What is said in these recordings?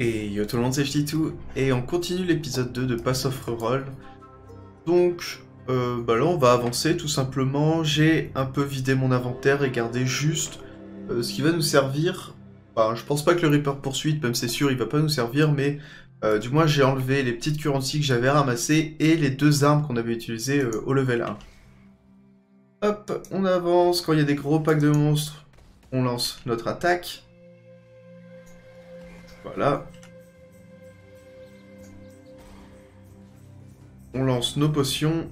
Et yo tout le monde, c'est Flitou, et on continue l'épisode 2 de Pass of Roll. Donc, euh, bah là on va avancer tout simplement. J'ai un peu vidé mon inventaire et gardé juste euh, ce qui va nous servir. Enfin, je pense pas que le Reaper poursuite, même c'est sûr, il va pas nous servir, mais euh, du moins j'ai enlevé les petites currencies que j'avais ramassées et les deux armes qu'on avait utilisées au level 1. Hop, on avance. Quand il y a des gros packs de monstres, on lance notre attaque. Voilà. On lance nos potions.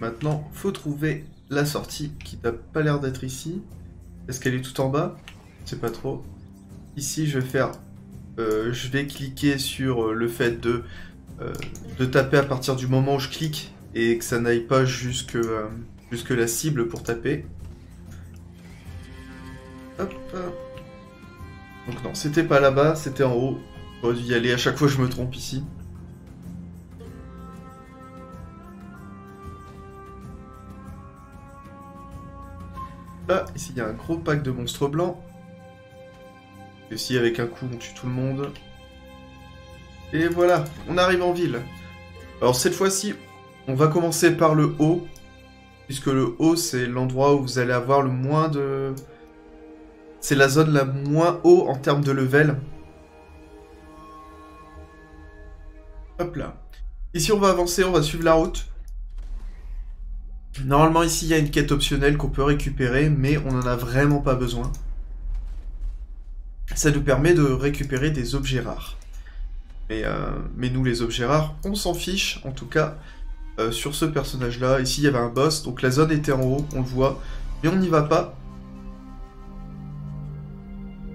Maintenant, faut trouver la sortie qui n'a pas l'air d'être ici. Est-ce qu'elle est tout en bas? Je sais pas trop. Ici, je vais faire... euh, je vais cliquer sur euh, le fait de, euh, de taper à partir du moment où je clique et que ça n'aille pas jusque, jusque la cible pour taper. Hop. Donc non, c'était pas là-bas, c'était en haut. J'aurais dû y aller, à chaque fois je me trompe ici. Là, ici il y a un gros pack de monstres blancs. Et si avec un coup on tue tout le monde. Et voilà, on arrive en ville. Alors cette fois-ci, on va commencer par le haut. Puisque le haut, c'est l'endroit où vous allez avoir le moins de... C'est la zone la moins haut en termes de level. Hop là. Ici, on va avancer, on va suivre la route. Normalement, ici, il y a une quête optionnelle qu'on peut récupérer, mais on n'en a vraiment pas besoin. Ça nous permet de récupérer des objets rares. Mais, euh, nous, les objets rares, on s'en fiche, en tout cas, euh, sur ce personnage-là. Ici, il y avait un boss, donc la zone était en haut, on le voit, mais on n'y va pas.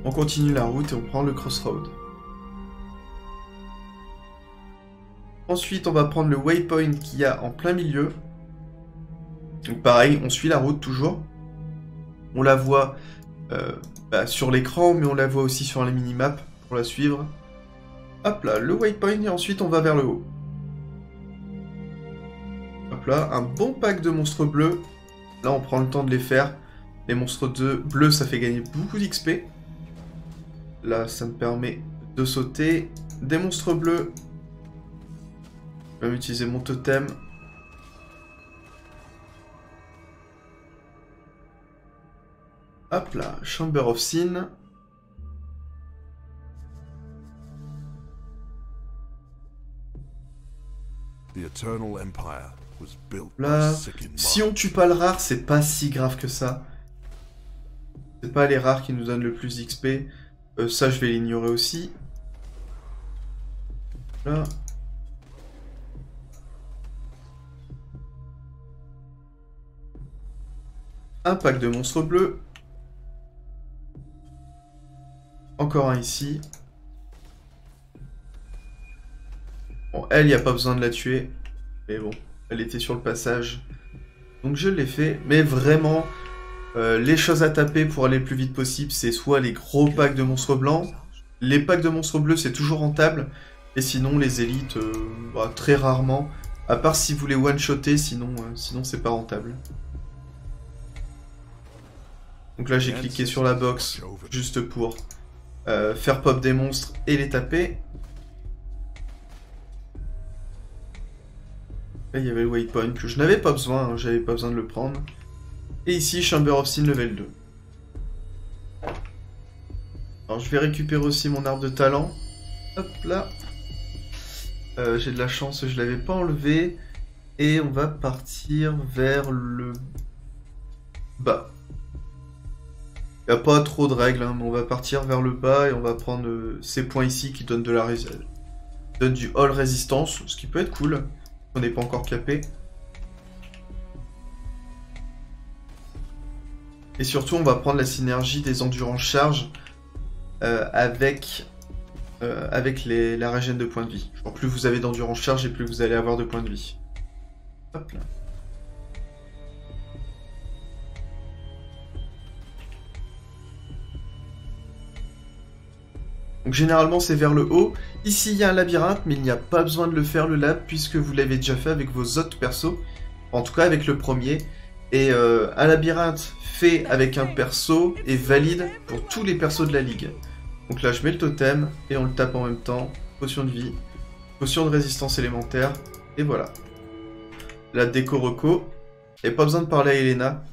On continue la route et on prend le crossroad. Ensuite, on va prendre le waypoint qu'il y a en plein milieu. Donc pareil, on suit la route toujours. On la voit euh, bah, sur l'écran, mais on la voit aussi sur la minimap pour la suivre. Hop là, le waypoint et ensuite on va vers le haut. Hop là, un bon pack de monstres bleus. Là, on prend le temps de les faire. Les monstres bleus, ça fait gagner beaucoup d'XP. Là, ça me permet de sauter. Des monstres bleus. Je vais même utiliser mon totem. Hop là, Chamber of Sin. Là, si on tue pas le rare, c'est pas si grave que ça. C'est pas les rares qui nous donnent le plus d'XP. Euh, ça, je vais l'ignorer aussi. Là. Un pack de monstres bleus. Encore un ici. Bon, elle, il a pas besoin de la tuer. Mais bon, elle était sur le passage. Donc je l'ai fait. Mais vraiment, euh, les choses à taper pour aller le plus vite possible, c'est soit les gros packs de monstres blancs. Les packs de monstres bleus, c'est toujours rentable. Et sinon, les élites, euh, bah, très rarement. À part si vous les one-shotter, sinon, euh, sinon c'est pas rentable. Donc là, j'ai cliqué sur la box, juste pour faire pop des monstres et les taper. Là, il y avait le waypoint que je n'avais pas besoin, hein, j'avais pas besoin de le prendre. Et ici, Chamber of Sin level 2. Alors, je vais récupérer aussi mon arbre de talent. Hop là. Euh, J'ai de la chance, je l'avais pas enlevé. Et on va partir vers le bas. Il n'y a pas trop de règles, hein, mais on va partir vers le bas et on va prendre euh, ces points ici qui donnent de la résistance. Donnent du all résistance, ce qui peut être cool. On n'est pas encore capé. Et surtout, on va prendre la synergie des endurance charge euh, avec, euh, avec les, la régène de points de vie. Plus vous avez d'endurance charge et plus vous allez avoir de points de vie. Hop. Donc généralement c'est vers le haut. Ici il y a un labyrinthe, mais il n'y a pas besoin de le faire le lab puisque vous l'avez déjà fait avec vos autres persos. En tout cas avec le premier. Et euh, un labyrinthe fait avec un perso est valide pour tous les persos de la ligue. Donc là, je mets le totem et on le tape en même temps. Potion de vie, potion de résistance élémentaire, et voilà. La déco reco. Et pas besoin de parler à Elena.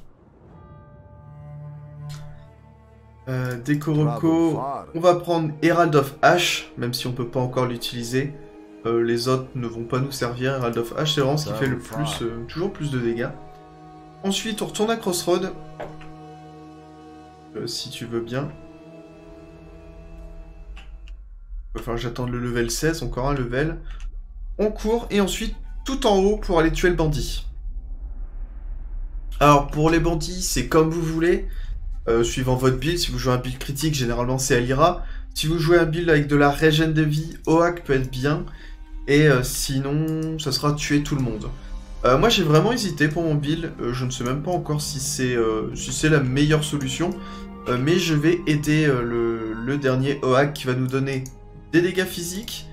Euh, déco reco. On va prendre Herald of Ash, même si on peut pas encore l'utiliser. Euh, les autres ne vont pas nous servir. Herald of Ash, c'est vraiment ce qui fait le plus, euh, toujours plus de dégâts. Ensuite, on retourne à Crossroad. Euh, si tu veux bien. Enfin, j'attends le level 16, encore un level. On court et ensuite tout en haut pour aller tuer le bandit. Alors pour les bandits, c'est comme vous voulez, euh, suivant votre build. Si vous jouez un build critique, généralement c'est Alira. Si vous jouez un build avec de la régène de vie, Oak peut être bien. Et euh, sinon, ça sera tuer tout le monde. Euh, moi j'ai vraiment hésité pour mon build, je ne sais même pas encore si c'est si la meilleure solution. mais je vais aider le, dernier Oak qui va nous donner des dégâts physiques,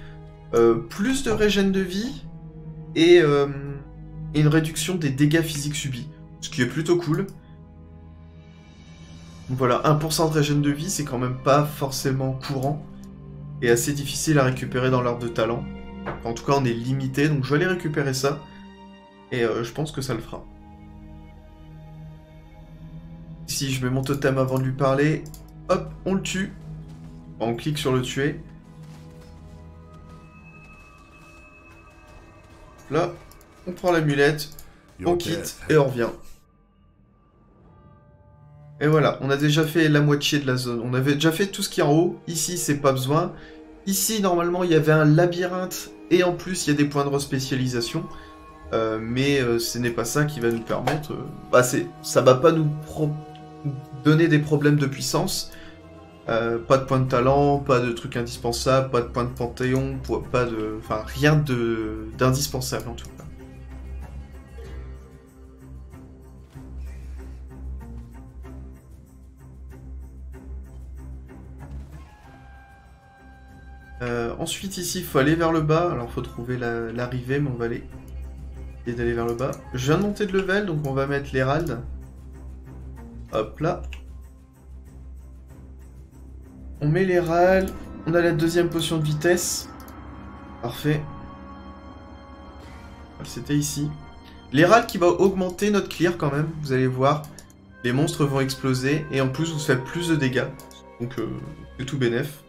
euh, plus de régène de vie euh, et, une réduction des dégâts physiques subis. Ce qui est plutôt cool. voilà, 1% de régène de vie, c'est quand même pas forcément courant. Et assez difficile à récupérer dans l'ordre de talent. En tout cas, on est limité, donc je vais aller récupérer ça. Et euh, je pense que ça le fera. Si je mets mon totem avant de lui parler, hop, on le tue. On clique sur le tuer. Là, on prend l'amulette, on quitte et on revient. Et voilà, on a déjà fait la moitié de la zone. On avait déjà fait tout ce qui est en haut. Ici, c'est pas besoin. Ici, normalement, il y avait un labyrinthe. Et en plus, il y a des points de respécialisation. Euh, mais euh, ce n'est pas ça qui va nous permettre... Euh, bah, ça va pas nous donner des problèmes de puissance. Euh, pas de points de talent, pas de trucs indispensables, pas de points de panthéon, pas de... Enfin, rien d'indispensable en tout cas. Ensuite ici, il faut aller vers le bas. Alors, faut trouver l'arrivée, mais on va aller essayer d'aller vers le bas. Je viens de monter de level, donc on va mettre l'Hérald. Hop là. On met râles. On a la deuxième potion de vitesse. Parfait. C'était ici. Râles qui va augmenter notre clear quand même. Vous allez voir. Les monstres vont exploser. Et en plus, vous faites plus de dégâts. Donc, euh, tout bénef.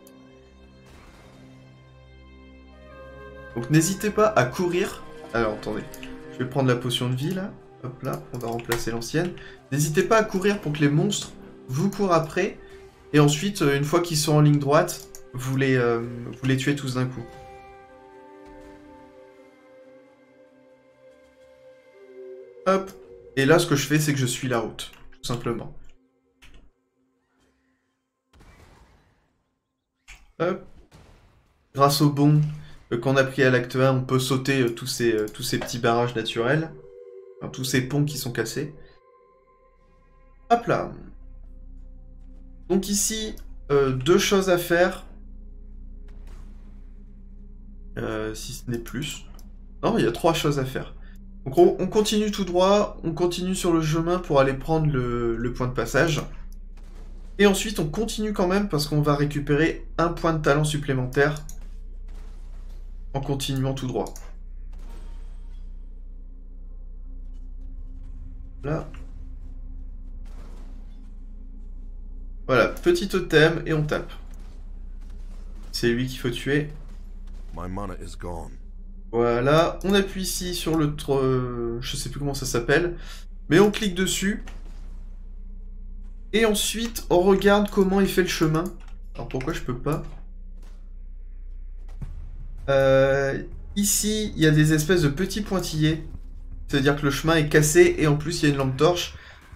Donc, n'hésitez pas à courir. Alors, attendez. Vais prendre la potion de vie, là. Hop là, on va remplacer l'ancienne. N'hésitez pas à courir pour que les monstres vous courent après. Et ensuite, euh, une fois qu'ils sont en ligne droite, vous les, euh, vous les tuez tous d'un coup. Hop. Et là, ce que je fais, c'est que je suis la route, tout simplement. Hop. Grâce au bon qu'on a pris à l'acte 1, on peut sauter tous, ces, tous ces petits barrages naturels. tous ces ponts qui sont cassés. Hop là. Donc ici, euh, deux choses à faire. Euh, si ce n'est plus. Non, il y a trois choses à faire. Donc on, continue tout droit, on continue sur le chemin pour aller prendre le, point de passage. Et ensuite on continue quand même parce qu'on va récupérer un point de talent supplémentaire en continuant tout droit. Là, Voilà, petit totem et on tape. C'est lui qu'il faut tuer. Voilà, on appuie ici sur le... Je sais plus comment ça s'appelle. Mais on clique dessus. Et ensuite, on regarde comment il fait le chemin. Alors pourquoi je peux pas euh, Ici, il y a des espèces de petits pointillés. C'est-à-dire que le chemin est cassé et en plus il y a une lampe torche.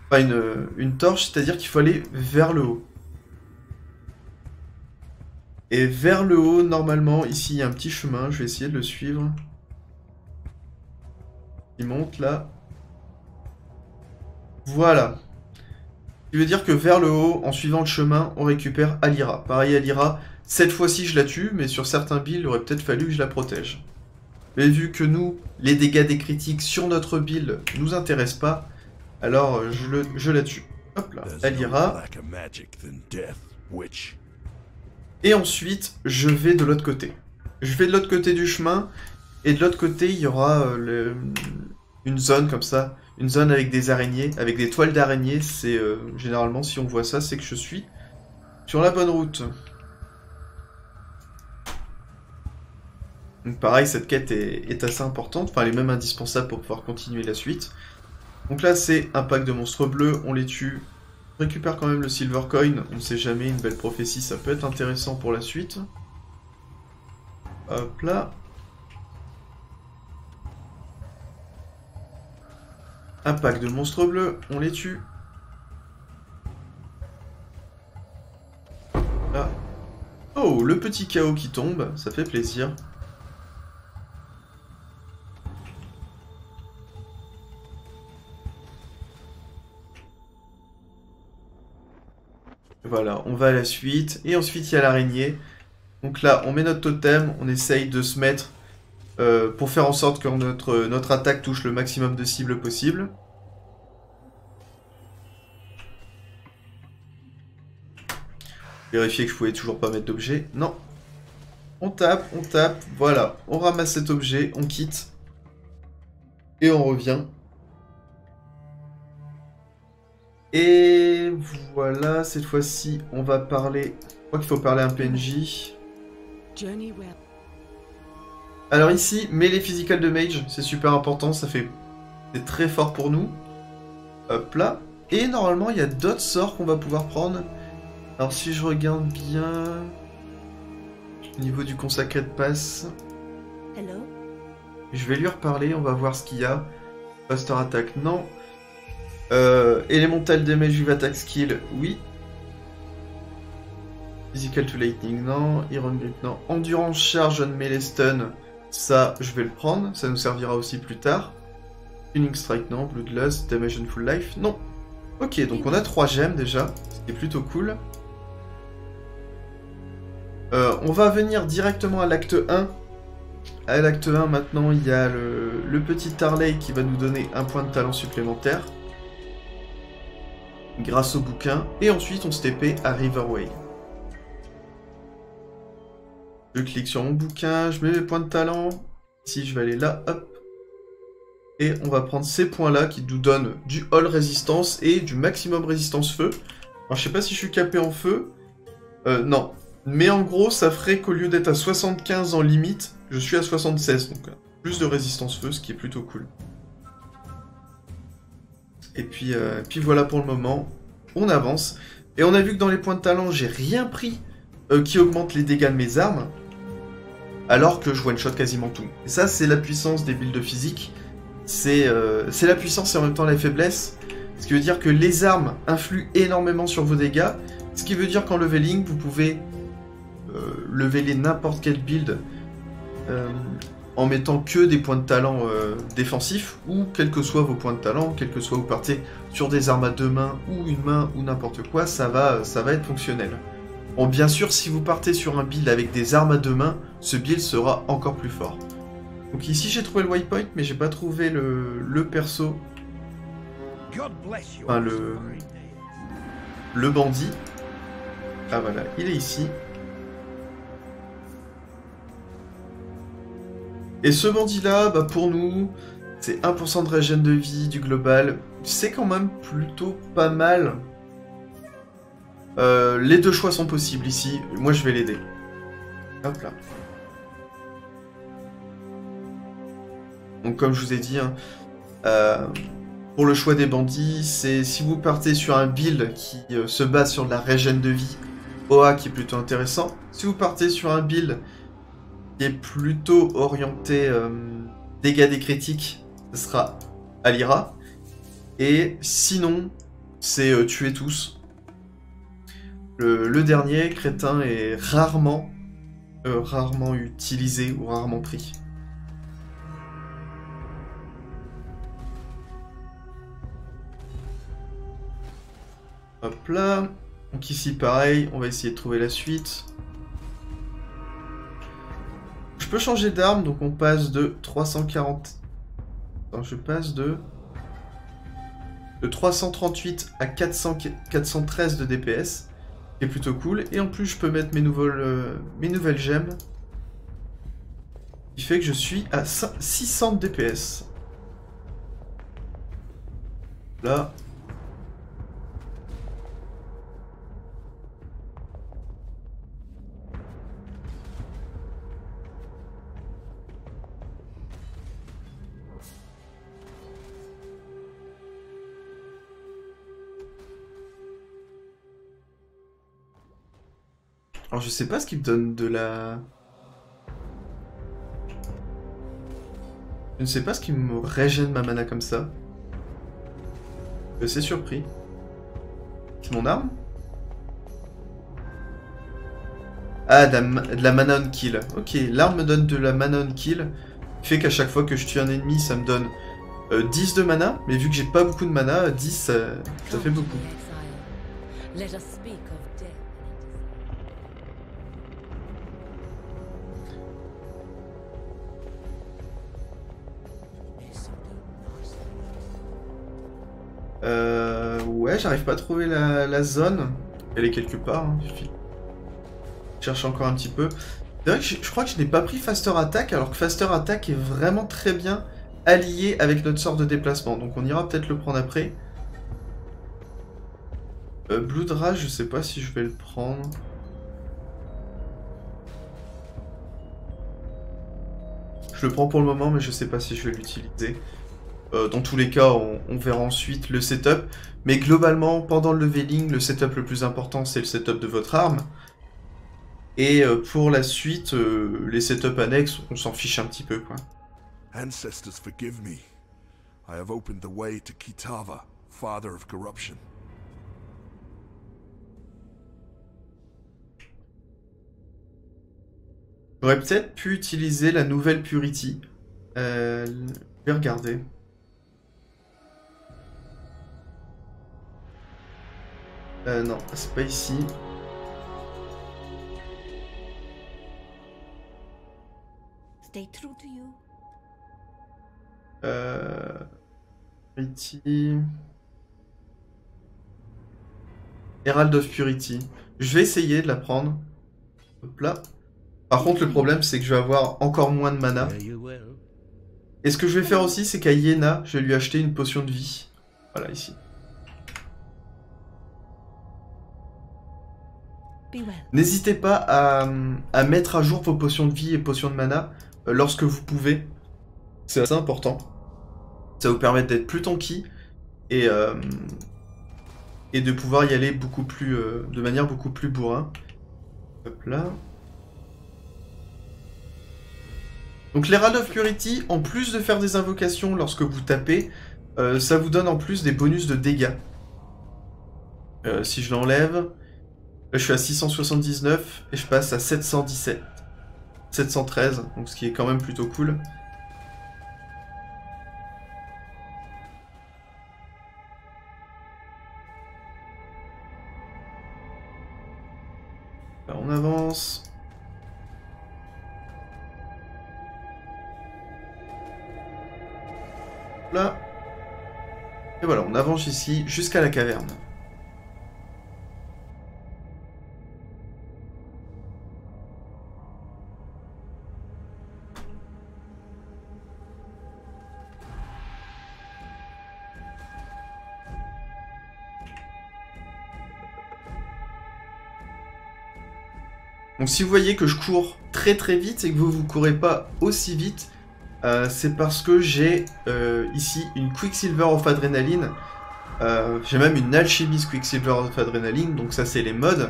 Pas une, une torche, c'est-à-dire qu'il faut aller vers le haut. Et vers le haut, normalement, ici, il y a un petit chemin. Je vais essayer de le suivre. Il monte là. Voilà. Qui veut dire que vers le haut, en suivant le chemin, on récupère Alira. Pareil, Alira, cette fois-ci, je la tue, mais sur certains builds, il aurait peut-être fallu que je la protège. Mais vu que nous, les dégâts des critiques sur notre build nous intéressent pas, Alors, je, le, je la tue. Hop là, There's elle no ira. blacker magic than death, witch. Et ensuite, je vais de l'autre côté. Je vais de l'autre côté du chemin. Et de l'autre côté, il y aura euh, le- une zone comme ça. Une zone avec des araignées, avec des toiles d'araignées. C'est euh, généralement, si on voit ça, c'est que je suis sur la bonne route. Donc pareil, cette quête est, est assez importante. Enfin, elle est même indispensable pour pouvoir continuer la suite. Donc là, c'est un pack de monstres bleus. On les tue. On récupère quand même le silver coin. On ne sait jamais, une belle prophétie, ça peut être intéressant pour la suite. Hop là. Un pack de monstres bleus, on les tue. Là. Oh, le petit chaos qui tombe, ça fait plaisir. Voilà, on va à la suite. Et ensuite, il y a l'araignée. Donc là, on met notre totem, on essaye de se mettre euh, pour faire en sorte que notre, attaque touche le maximum de cibles possible. Vérifier que je pouvais toujours pas mettre d'objet. Non. On tape, on tape, voilà. On ramasse cet objet, on quitte. Et on revient. Et voilà, cette fois-ci, on va parler... Je crois qu'il faut parler à un PNJ. Journey. Alors ici, mêlée physical de mage, c'est super important, ça fait... C'est très fort pour nous. Hop là. Et normalement, il y a d'autres sorts qu'on va pouvoir prendre. Alors si je regarde bien... Au niveau du consacré de passe, Hello? je vais lui reparler, on va voir ce qu'il y a. Faster attack, non. Euh, Elemental damage with attack skill, oui. Physical to lightning, non. Iron grip, non. Endurance charge on melee stun, ça, je vais le prendre. Ça nous servira aussi plus tard. Healing strike, non. Bloodlust, damage on full life, non. Ok, donc on a 3 gemmes déjà, ce qui est plutôt cool. Euh, on va venir directement à l'acte 1. À l'acte 1, maintenant, il y a le, le petit Tarley qui va nous donner un point de talent supplémentaire. Grâce au bouquin. Et ensuite, on se TP à Riverway. Je clique sur mon bouquin, je mets mes points de talent. Ici, je vais aller là, hop. Et on va prendre ces points-là qui nous donnent du all résistance et du maximum résistance feu. Alors, je sais pas si je suis capé en feu. Euh, non. Mais en gros, ça ferait qu'au lieu d'être à 75 en limite, je suis à 76. Donc, euh, plus de résistance feu, ce qui est plutôt cool. Et puis, euh, puis voilà pour le moment. On avance. Et on a vu que dans les points de talent, j'ai rien pris qui augmente les dégâts de mes armes. Alors que je one-shot quasiment tout. Et ça, c'est la puissance des builds physiques. C'est euh, c'est la puissance et en même temps la faiblesse. Ce qui veut dire que les armes influent énormément sur vos dégâts. Ce qui veut dire qu'en leveling, vous pouvez euh, leveler n'importe quel build euh, en mettant que des points de talent défensifs, ou quels que soient vos points de talent, quel que soit vous partez sur des armes à deux mains, ou une main, ou n'importe quoi, ça va, ça va être fonctionnel. Bon, bien sûr, si vous partez sur un build avec des armes à deux mains, ce build sera encore plus fort. Donc ici j'ai trouvé le waypoint, mais j'ai pas trouvé le, le perso. Enfin, le- le bandit. Ah voilà, il est ici. Et ce bandit-là, bah pour nous, c'est 1% de régène de vie du global. C'est quand même plutôt pas mal. Euh, les deux choix sont possibles ici. Moi, je vais l'aider. Hop là. Donc, comme je vous ai dit, hein, euh, pour le choix des bandits, c'est si vous partez sur un build qui euh, se base sur de la régène de vie, OA qui est plutôt intéressant. Si vous partez sur un build qui est plutôt orienté euh, dégâts des critiques, ce sera Alira. Et sinon, c'est tuer tous. Le, le dernier, crétin, est rarement, rarement utilisé ou rarement pris. Là. Donc ici pareil, on va essayer de trouver la suite. Je peux changer d'arme, donc on passe de 340... Attends, je passe de... de 338 à 400, 413 de DPS, qui est plutôt cool. Et en plus, je peux mettre mes nouvelles, euh, mes nouvelles gemmes, qui fait que je suis à 5 600 de DPS. Là. Alors je sais pas ce qui me donne de la... Je ne sais pas ce qui me régène ma mana comme ça. Je suis surpris. C'est mon arme? Ah, de la, mana on kill. Ok, l'arme me donne de la mana on kill. Fait qu'à chaque fois que je tue un ennemi, ça me donne euh, 10 de mana. Mais vu que j'ai pas beaucoup de mana, 10, ça, ça fait beaucoup. Euh, ouais, j'arrive pas à trouver la, zone. Elle est quelque part. hein. Je cherche encore un petit peu. Vrai que je, je crois que je n'ai pas pris Faster Attack, alors que Faster Attack est vraiment très bien allié avec notre sort de déplacement. Donc on ira peut-être le prendre après. Euh, Blood Rage, je sais pas si je vais le prendre. Je le prends pour le moment, mais je sais pas si je vais l'utiliser. Euh, dans tous les cas, on, on verra ensuite le setup. Mais globalement, pendant le leveling, le setup le plus important, c'est le setup de votre arme. Et euh, pour la suite, euh, les setups annexes, on s'en fiche un petit peu, quoi. Ancestors, forgive me. I have opened the way to Kitava, father of corruption. J'aurais peut-être pu utiliser la nouvelle Purity. Euh, je vais regarder. Euh, non, c'est pas ici. Stay true to you. Euh... Purity... Herald of Purity. Je vais essayer de la prendre. Hop là. Par contre, le problème, c'est que je vais avoir encore moins de mana. Et ce que je vais faire aussi, c'est qu'à Yena, je vais lui acheter une potion de vie. Voilà, ici. N'hésitez pas à, mettre à jour vos potions de vie et potions de mana euh, lorsque vous pouvez. C'est assez important. Ça vous permet d'être plus tanky et, euh, de pouvoir y aller beaucoup plus, euh, de manière beaucoup plus bourrin. Hop là. Donc l'Herald of Purity, en plus de faire des invocations lorsque vous tapez, ça vous donne en plus des bonus de dégâts. Si je l'enlève, je suis à 679 et je passe à 717. 713, donc ce qui est quand même plutôt cool. Là, on avance. Là. Et voilà, on avance ici jusqu'à la caverne. Donc si vous voyez que je cours très très vite et que vous vous courez pas aussi vite, euh, c'est parce que j'ai euh, ici une Quicksilver of Adrenaline. Euh, j'ai même une Alchemist Quicksilver of Adrenaline, donc ça c'est les modes.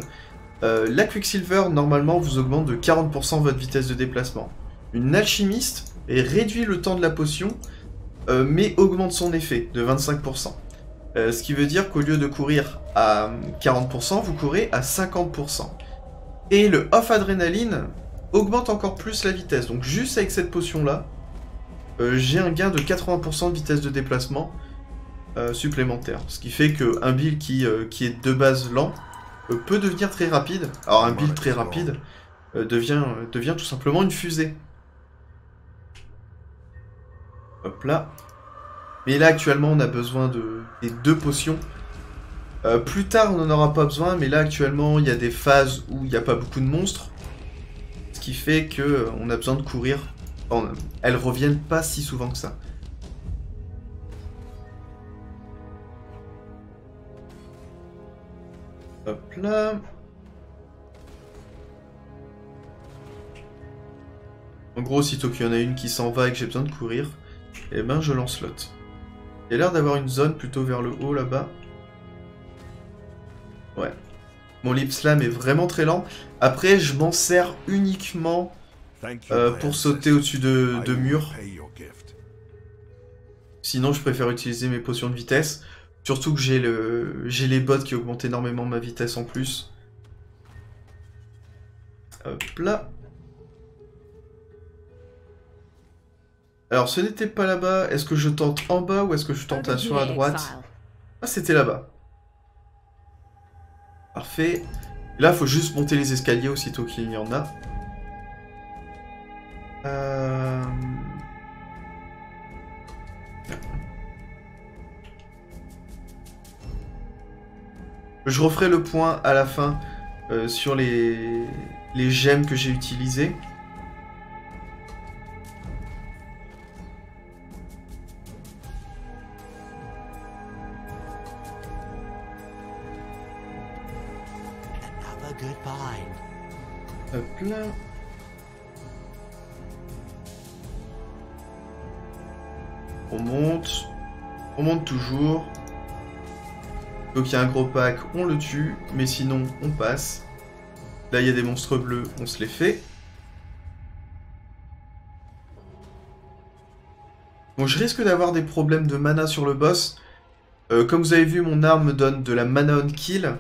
La Quicksilver normalement vous augmente de 40% votre vitesse de déplacement. Une Alchimiste réduit le temps de la potion, mais augmente son effet de 25%. Euh, ce qui veut dire qu'au lieu de courir à 40%, vous courez à 50%. Et le off adrénaline augmente encore plus la vitesse. Donc juste avec cette potion là, j'ai un gain de 80% de vitesse de déplacement euh, supplémentaire. Ce qui fait qu'un build qui, euh, qui est de base lent euh, peut devenir très rapide. Alors un build très rapide euh, devient, euh, devient tout simplement une fusée. Hop là. Mais là, actuellement, on a besoin de, des deux potions. Euh, plus tard, on n'en aura pas besoin, mais là, actuellement, il y a des phases où il n'y a pas beaucoup de monstres. Ce qui fait que euh, on a besoin de courir. Elles reviennent pas si souvent que ça. Hop là. En gros, sitôt qu'il y en a une qui s'en va et que j'ai besoin de courir, eh ben je lance l'autre. Il y a l'air d'avoir une zone plutôt vers le haut là-bas. Ouais. Mon lip slam est vraiment très lent. Après, je m'en sers uniquement euh, pour sauter au-dessus de, de murs. Sinon, je préfère utiliser mes potions de vitesse. Surtout que j'ai le, j'ai les bots qui augmentent énormément ma vitesse en plus. Hop là. Alors, ce n'était pas là-bas. Est-ce que je tente en bas ou est-ce que je tente sur la droite? Ah, c'était là-bas. Parfait. Là, faut juste monter les escaliers aussitôt qu'il y en a. Euh... Je referai le point à la fin euh, sur les, les gemmes que j'ai utilisées. On monte. On monte toujours. Donc il y a un gros pack, on le tue. Mais sinon, on passe. Là, il y a des monstres bleus, on se les fait. Bon, je risque d'avoir des problèmes de mana sur le boss. Euh, comme vous avez vu, mon arme me donne de la mana on kill.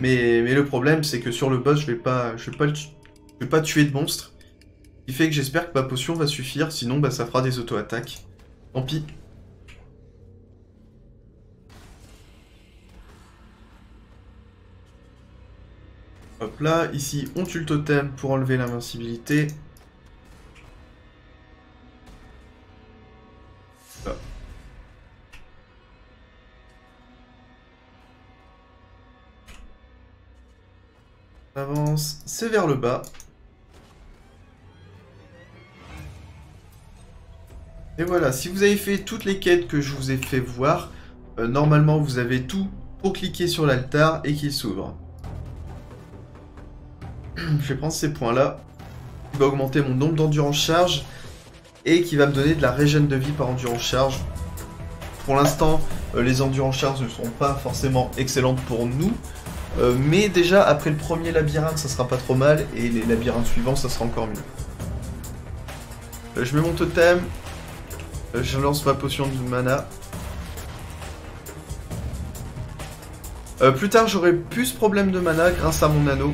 Mais, le problème, c'est que sur le boss, je vais pas, je vais pas, je vais pas tuer de monstre. Ce qui fait que j'espère que ma potion va suffire, sinon bah, ça fera des auto-attaques. Tant pis. Hop là, ici on tue le totem pour enlever l'invincibilité. C'est vers le bas. Et voilà, si vous avez fait toutes les quêtes que je vous ai fait voir, euh, normalement vous avez tout pour cliquer sur l'altar et qu'il s'ouvre. je vais prendre ces points-là, qui va augmenter mon nombre d'endurance charge et qui va me donner de la régène de vie par endurance charge. Pour l'instant, euh, les endurance charge ne sont pas forcément excellentes pour nous, euh, mais déjà après le premier labyrinthe, ça sera pas trop mal et les labyrinthes suivants, ça sera encore mieux. Euh, je mets mon totem, euh, je lance ma potion de mana. Plus tard, j'aurai plus ce problème de mana grâce à mon anneau,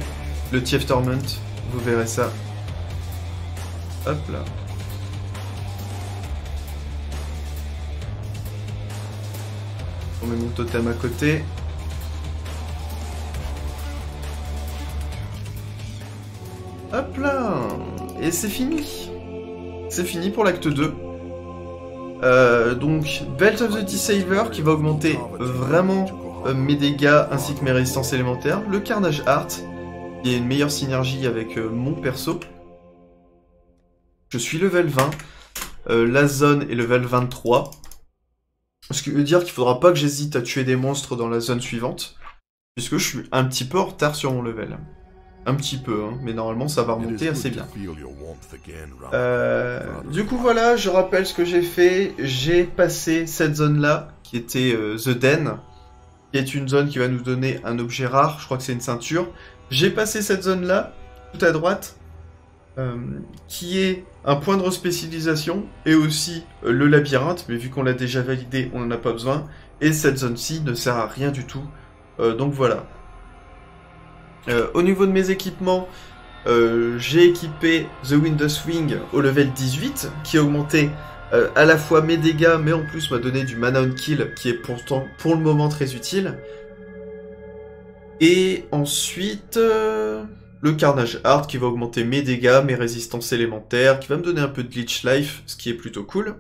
le TF Torment. Vous verrez ça. Hop là. On met mon totem à côté. Et c'est fini C'est fini pour l'acte 2. Euh, donc, Belt of the Dissaver qui va augmenter vraiment euh, mes dégâts ainsi que mes résistances élémentaires. Le Carnage Art qui est une meilleure synergie avec euh, mon perso. Je suis level 20. Euh, la zone est level 23. Ce qui veut dire qu'il faudra pas que j'hésite à tuer des monstres dans la zone suivante. Puisque je suis un petit peu en retard sur mon level. Un petit peu, hein, mais normalement ça va remonter assez bien. Euh, du coup voilà, je rappelle ce que j'ai fait. J'ai passé cette zone-là, qui était euh, The Den, qui est une zone qui va nous donner un objet rare, je crois que c'est une ceinture. J'ai passé cette zone-là, tout à droite, euh, qui est un point de respécialisation, et aussi le labyrinthe, mais vu qu'on l'a déjà validé, on n'en a pas besoin. Et cette zone-ci ne sert à rien du tout. Donc voilà. Euh, au niveau de mes équipements, euh, j'ai équipé The Windows Swing au level 18, qui a augmenté euh, à la fois mes dégâts, mais en plus m'a donné du mana on kill, qui est pourtant pour le moment très utile. Et ensuite, le Carnage Art qui va augmenter mes dégâts, mes résistances élémentaires, qui va me donner un peu de Glitch Life, ce qui est plutôt cool.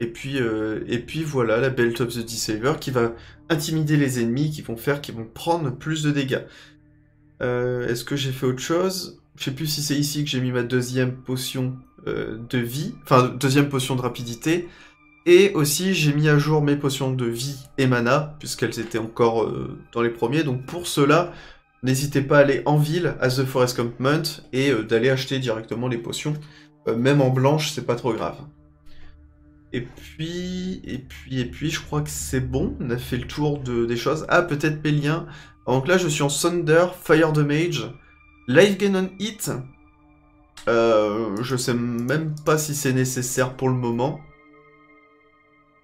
Et puis, euh, et puis voilà, la Belt of the Deceiver qui va intimider les ennemis, qui vont faire qu'ils vont prendre plus de dégâts. Euh, Est-ce que j'ai fait autre chose? Je sais plus si c'est ici que j'ai mis ma deuxième potion euh, de vie, enfin deuxième potion de rapidité. Et aussi j'ai mis à jour mes potions de vie et mana, puisqu'elles étaient encore dans les premiers. Donc pour cela, n'hésitez pas à aller en ville à The Forest Campment et d'aller acheter directement les potions. Même en blanche, c'est pas trop grave. Et puis, et puis, et puis, je crois que c'est bon. On a fait le tour de, des choses. Ah, peut-être Pélien. Donc là, je suis en Thunder, Fire Damage, Life Gain on Hit. Euh, je sais même pas si c'est nécessaire pour le moment.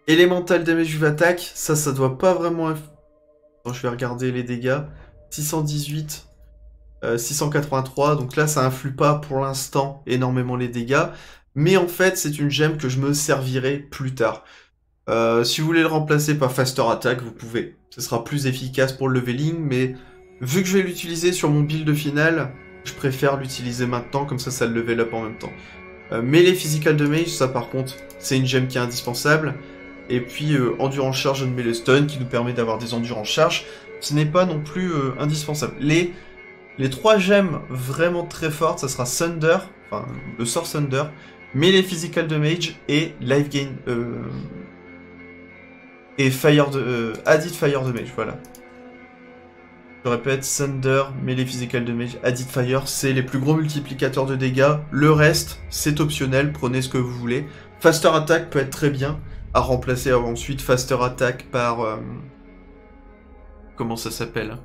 Elemental Damage of Attack, ça, ça doit pas vraiment... Attends, je vais regarder les dégâts. 618, euh, 683, donc là, ça influe pas pour l'instant énormément les dégâts. Mais en fait, c'est une gemme que je me servirai plus tard. Euh, si vous voulez le remplacer par Faster Attack, vous pouvez. Ce sera plus efficace pour le leveling, mais vu que je vais l'utiliser sur mon build final, je préfère l'utiliser maintenant, comme ça ça le level up en même temps. Euh, mais les Physical Damage, ça par contre, c'est une gemme qui est indispensable. Et puis euh, Endurance Charge de le qui nous permet d'avoir des Endurance Charge, ce n'est pas non plus euh, indispensable. Les, les trois gemmes vraiment très fortes, ça sera Thunder, enfin le sort Thunder, les Physical Damage et Life Gain... Euh, et Fire de... Euh, Added Fire Damage, voilà. Je répète, Thunder, Melee Physical Damage, Added Fire, c'est les plus gros multiplicateurs de dégâts. Le reste, c'est optionnel, prenez ce que vous voulez. Faster Attack peut être très bien, à remplacer ensuite Faster Attack par... euh, Comment ça s'appelle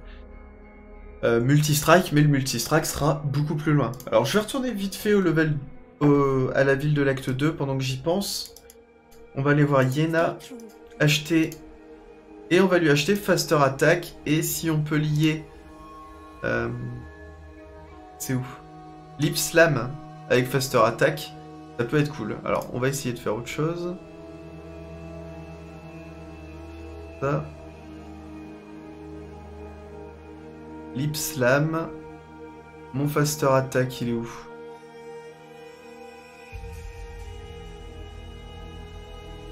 euh, Multistrike, mais le Multistrike sera beaucoup plus loin. Alors je vais retourner vite fait au level... à la ville de l'acte 2 pendant que j'y pense. On va aller voir Yena acheter et on va lui acheter Faster Attack. Et si on peut lier euh, c'est où? Lip Slam avec Faster Attack ça peut être cool. Alors on va essayer de faire autre chose. Ça. Lip Slam. Mon Faster Attack il est où?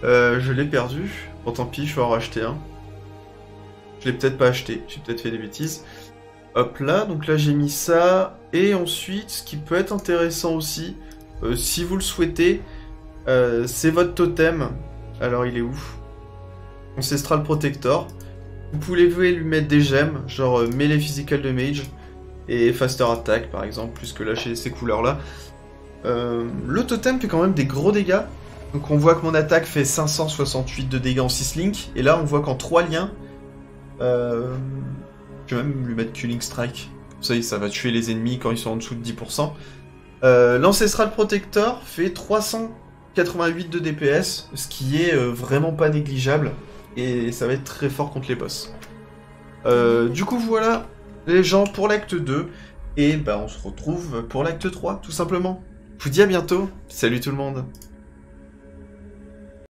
Euh, je l'ai perdu. Bon, tant pis, je vais en racheter un. Je l'ai peut-être pas acheté, j'ai peut-être fait des bêtises. Hop là, donc là j'ai mis ça. Et ensuite, ce qui peut être intéressant aussi, euh, si vous le souhaitez, euh, c'est votre totem. Alors il est où? Ancestral Protector. Vous pouvez lui mettre des gemmes, genre Melee Physical Damage et Faster Attack par exemple, plus que lâcher ces couleurs là. Le totem fait quand même des gros dégâts, donc on voit que mon attaque fait 568 de dégâts en 6 links, et là on voit qu'en 3 liens, euh, je vais même lui mettre Killing Strike. Ça y est, ça va tuer les ennemis quand ils sont en dessous de 10%. Euh, L'Ancestral Protector fait 388 de DPS, ce qui est euh, vraiment pas négligeable, et ça va être très fort contre les boss. Du coup voilà les gens pour l'acte 2, et bah on se retrouve pour l'acte 3 tout simplement. Je vous dis à bientôt, salut tout le monde